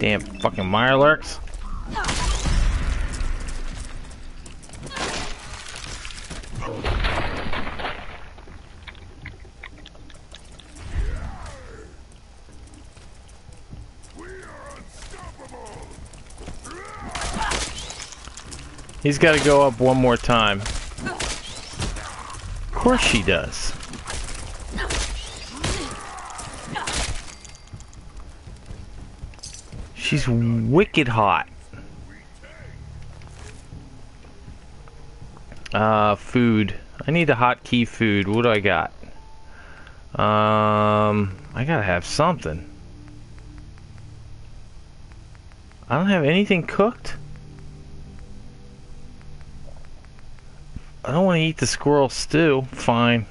Damn fucking Mirelurks. He's got to go up one more time. Of course she does. She's wicked hot. Uh, food. I need a hotkey food. What do I got? Um, I gotta have something. I don't have anything cooked. I don't want to eat the squirrel stew. Fine.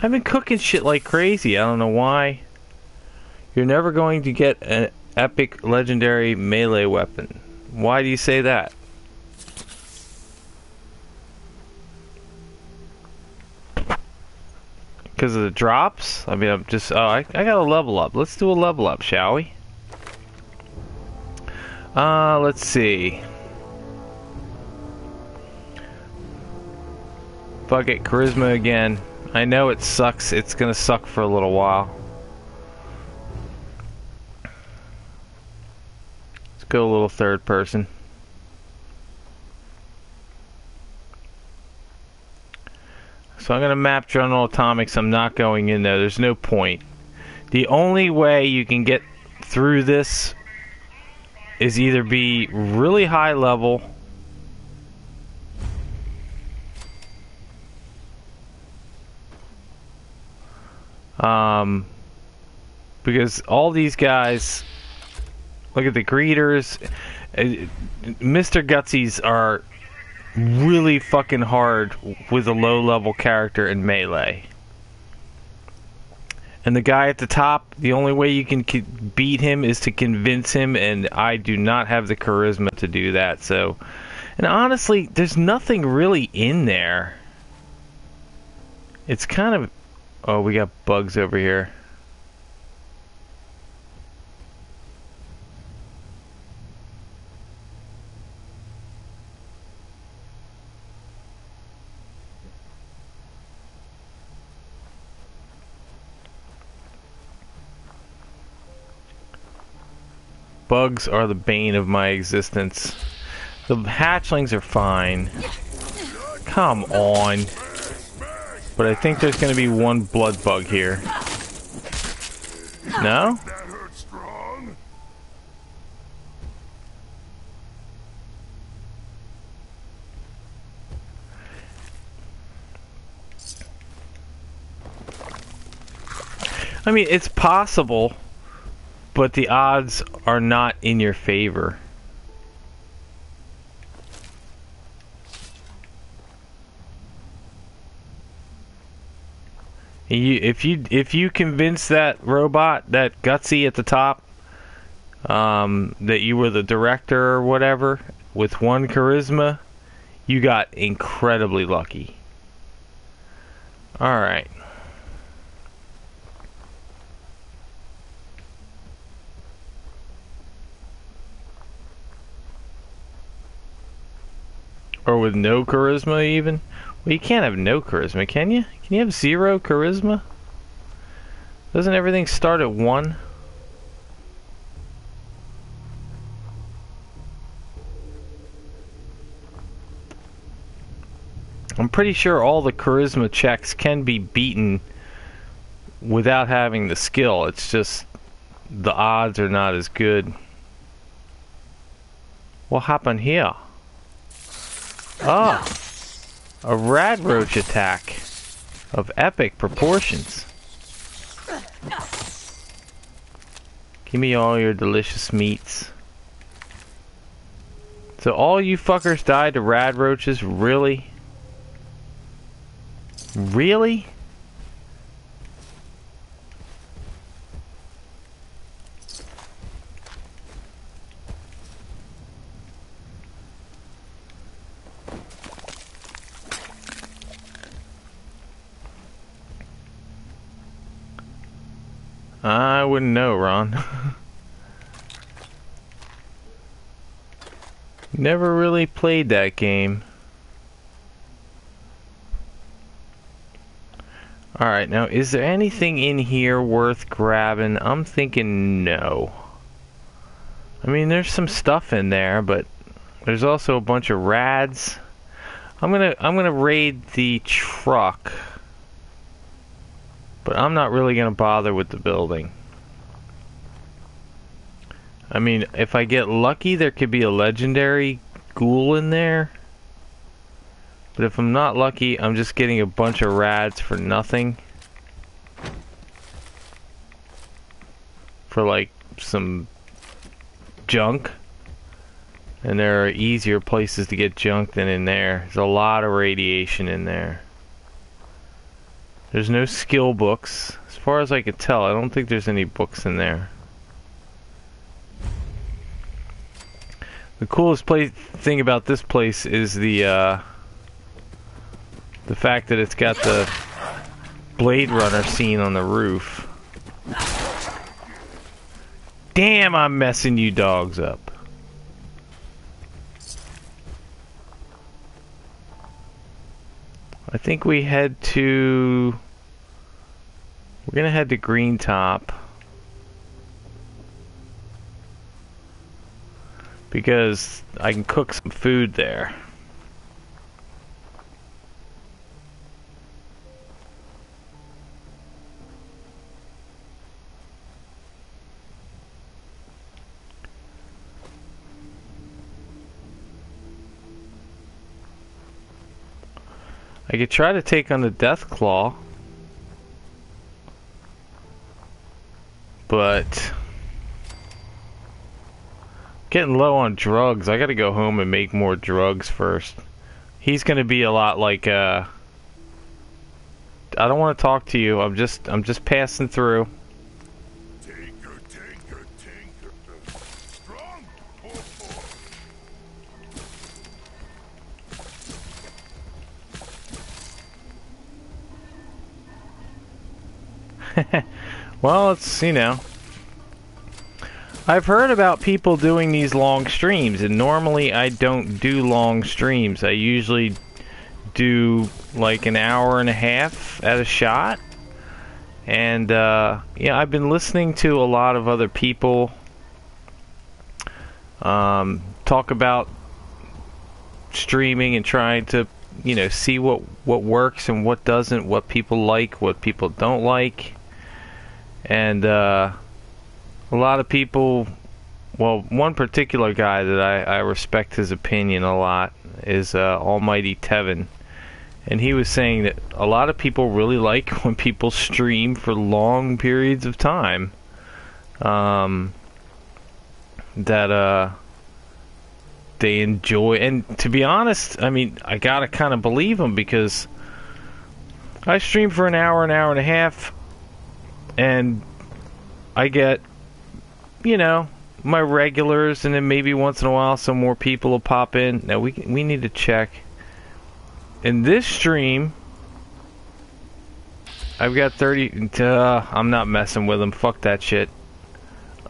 I've been cooking shit like crazy. I don't know why. You're never going to get an epic legendary melee weapon. Why do you say that? Because of the drops? I mean, I'm just... Oh, I, I got a level up. Let's do a level up, shall we? Uh, let's see. Fuck it, charisma again. I know it sucks. It's gonna suck for a little while. Go a little third person. So I'm gonna map General Atomics. I'm not going in there. There's no point. The only way you can get through this is either be really high level Um, because all these guys, look at the greeters, uh, Mr. Gutsies are really fucking hard with a low level character in melee. And the guy at the top, the only way you can beat him is to convince him, and I do not have the charisma to do that. So, and honestly, there's nothing really in there. It's kind of Oh, we got bugs over here. Bugs are the bane of my existence. The hatchlings are fine. Come on. But I think there's going to be one blood bug here. No? I mean, it's possible, but the odds are not in your favor. You, if you if you convince that robot, that gutsy at the top, um, that you were the director or whatever with one charisma, you got incredibly lucky. All right. Or with no charisma, even? Well, you can't have no charisma, can you? Can you have zero charisma? Doesn't everything start at one? I'm pretty sure all the charisma checks can be beaten without having the skill. It's just the odds are not as good. What happened here? Ah, a radroach attack of epic proportions. Give me all your delicious meats. So all you fuckers died to radroaches? Really? Really? I wouldn't know, Ron. Never really played that game. Alright, now is there anything in here worth grabbing? I'm thinking no. I mean, there's some stuff in there, but there's also a bunch of rads. I'm gonna I'm gonna raid the truck, but I'm not really gonna bother with the building. I mean, if I get lucky, there could be a legendary ghoul in there. But if I'm not lucky, I'm just getting a bunch of rads for nothing. For like some junk. And there are easier places to get junk than in there. There's a lot of radiation in there. There's no skill books. As far as I can tell, I don't think there's any books in there. The coolest place thing about this place is the uh, the fact that it's got the Blade Runner scene on the roof. Damn, I'm messing you dogs up. I think we head to... We're gonna head to Green Top. Because I can cook some food there. I could try to take on the Deathclaw. But... Getting low on drugs. I gotta go home and make more drugs first. He's gonna be a lot like, uh... I don't want to talk to you. I'm just, I'm just passing through. well, it's, you know. I've heard about people doing these long streams, and normally I don't do long streams. I usually do like an hour and a half at a shot. And, uh, yeah, I've been listening to a lot of other people um, talk about streaming and trying to, you know, see what, what works and what doesn't, what people like, what people don't like and uh, a lot of people well one particular guy that I, I respect his opinion a lot is uh, almighty tevin. And he was saying that a lot of people really like when people stream for long periods of time. Um, that uh, they enjoy and to be honest i mean i gotta kind of believe him because i stream for an hour an hour and a half and I get, you know, my regulars, and then maybe once in a while some more people will pop in. Now we we need to check. In this stream, I've got 30. Uh, I'm not messing with them. Fuck that shit.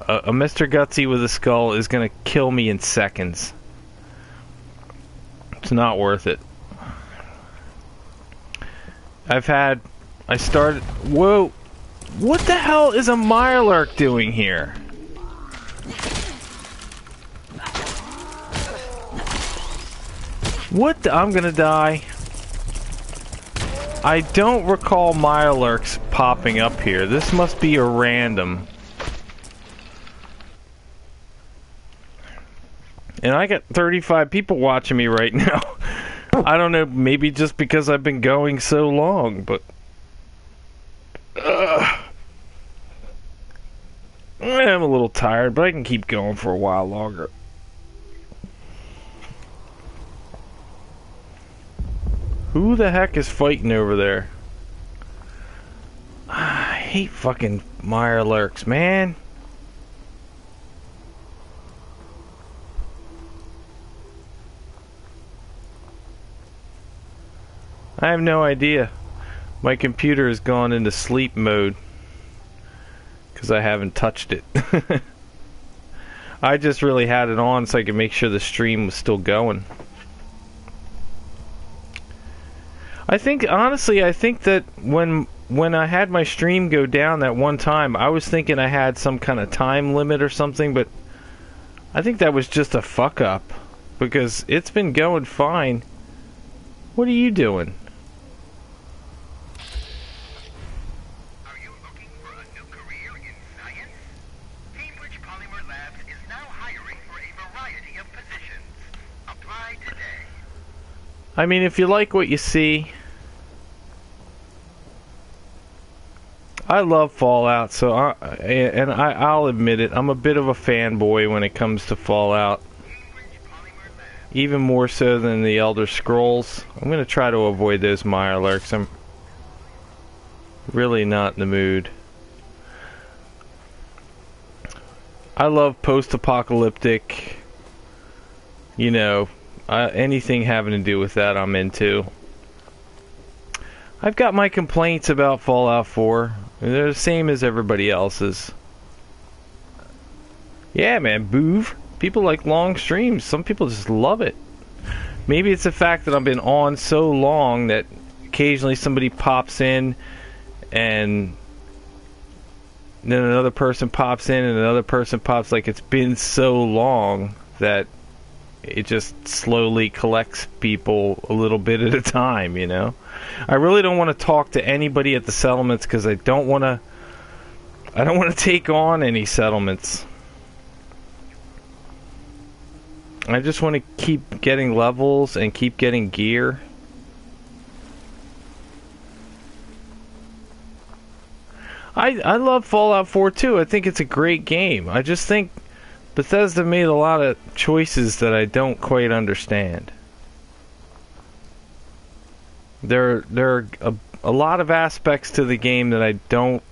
Uh, a Mr. Gutsy with a skull is gonna kill me in seconds. It's not worth it. I've had. I started. Whoa! What the hell is a Mirelurk doing here? What the, I'm gonna die. I don't recall Mirelurks popping up here. This must be a random. And I got 35 people watching me right now. I don't know, maybe just because I've been going so long, but... Uh, I'm a little tired, but I can keep going for a while longer. Who the heck is fighting over there? I hate fucking Mirelurks, man. I have no idea. My computer has gone into sleep mode. Because I haven't touched it. I just really had it on so I could make sure the stream was still going. I think honestly, I think that when when I had my stream go down that one time, I was thinking I had some kind of time limit or something, but I think that was just a fuck up because it's been going fine. What are you doing? Are you looking for a new career in science? Cambridge Polymer Labs is now hiring for a variety of positions. Apply today. I mean, if you like what you see, I love Fallout. So, I, and I, I'll admit it, I'm a bit of a fanboy when it comes to Fallout. Even more so than the Elder Scrolls. I'm gonna try to avoid those Mirelurks. I'm really not in the mood. I love post-apocalyptic. You know, uh, anything having to do with that, I'm into. I've got my complaints about Fallout 4. They're the same as everybody else's. Yeah, man, boov. People like long streams. Some people just love it. Maybe it's the fact that I've been on so long that occasionally somebody pops in and then another person pops in and another person pops like it's been so long that it just slowly collects people a little bit at a time, you know. I really don't want to talk to anybody at the settlements cuz I don't want to I don't want to take on any settlements. I just want to keep getting levels and keep getting gear. I I love Fallout 4 too. I think it's a great game. I just think Bethesda made a lot of choices that I don't quite understand. There there are a, a lot of aspects to the game that I don't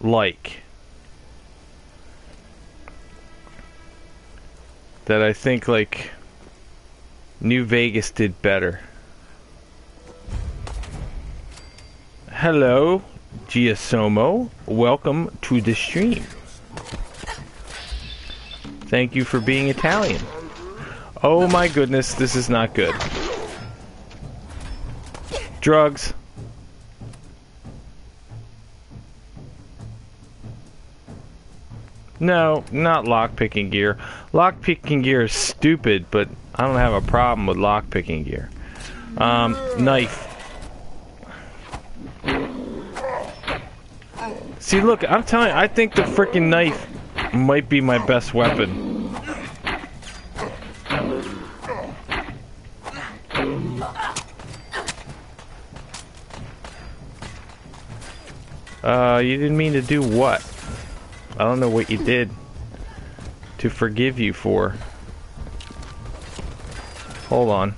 like. that I think like New Vegas did better. Hello, Giacomo. Welcome to the stream. Thank you for being Italian. Oh my goodness, this is not good. Drugs. No, not lockpicking gear. Lockpicking gear is stupid, but I don't have a problem with lockpicking gear. Um, knife. See, look, I'm telling you, I think the freaking knife might be my best weapon. Uh, you didn't mean to do what? I don't know what you did to forgive you for. Hold on.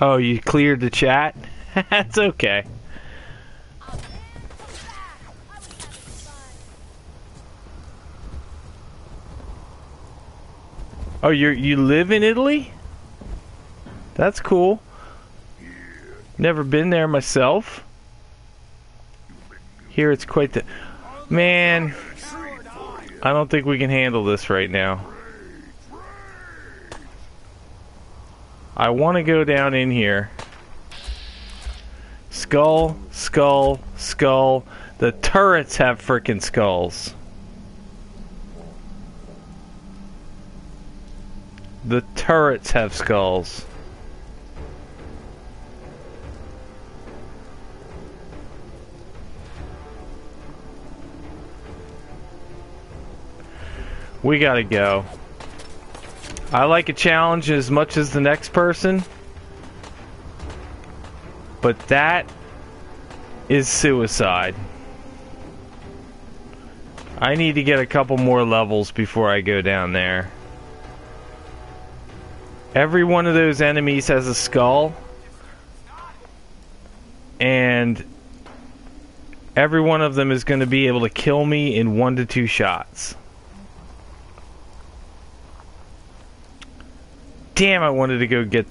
Oh, you cleared the chat? That's okay. Oh, you you live in Italy? That's cool. Never been there myself. Here it's quite the man. I don't think we can handle this right now. I want to go down in here. Skull, skull, skull. The turrets have freaking skulls. The turrets have skulls. We gotta go. I like a challenge as much as the next person. But that is suicide. I need to get a couple more levels before I go down there. Every one of those enemies has a skull. And every one of them is going to be able to kill me in one to two shots. Damn, I wanted to go get